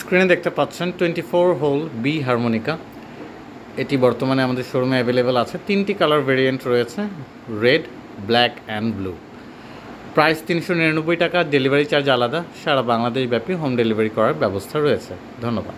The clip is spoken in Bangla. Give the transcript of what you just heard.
স্ক্রিনে দেখতে পাচ্ছেন twenty four hole B harmonica. এটি বর্তমানে আমাদের শোরুমে অ্যাভেলেবেল আছে। তিনটি কালার ভেরিয়েন্ট রয়েছে red black and blue price তিনশো নিরানব্বই টাকা ডেলিভারি চার্জ আলাদা। সারা বাংলাদেশ ব্যাপী হোম ডেলিভারি করার ব্যবস্থা রয়েছে। ধন্যবাদ।